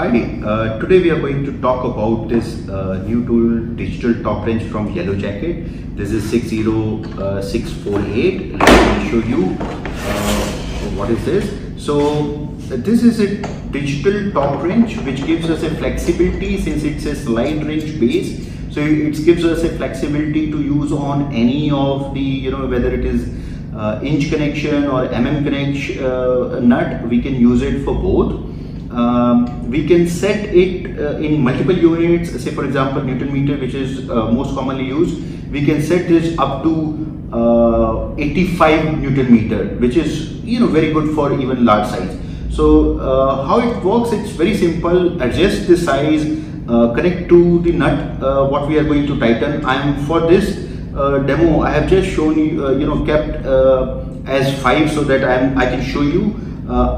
Hi, uh, today we are going to talk about this uh, new tool digital torque wrench from Yellow Jacket. This is 60648. Let me show you uh, what is this. So this is a digital torque wrench which gives us a flexibility since it's a slide wrench base. So it gives us a flexibility to use on any of the, you know, whether it is uh, inch connection or mm connection uh, nut, we can use it for both um, we can set it uh, in multiple units. Say for example newton meter which is uh, most commonly used we can set this up to uh, 85 newton meter which is you know very good for even large size. So uh, how it works it's very simple. Adjust the size uh, connect to the nut uh, what we are going to tighten. I am for this demo i have just shown you you know kept as 5 so that i am i can show you.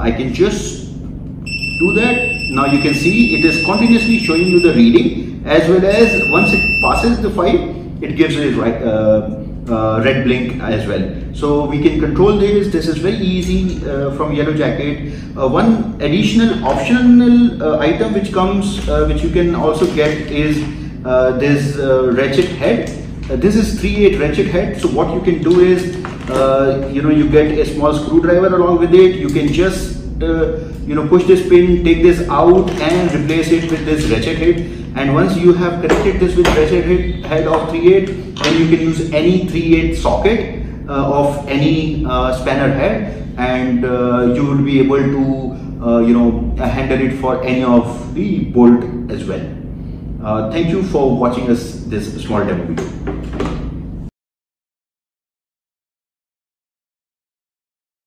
I can just do that. Now you can see it is continuously showing you the reading as well as once it passes the 5 it gives a right, uh, uh, red blink as well. So we can control this. This is very easy uh, from yellow jacket. Uh, one additional optional uh, item which comes uh, which you can also get is this ratchet head. This is 3-8 ratchet head. So what you can do is you know you get a small screwdriver along with it. You can just you know push this pin take this out and replace it with this ratchet head. And once you have connected this with ratchet head, head of 3.8 then you can use any 3.8 socket uh, of any uh, spanner head. And uh, you will be able to uh, you know handle it for any of the bolt as well. Uh, thank you for watching us this small demo video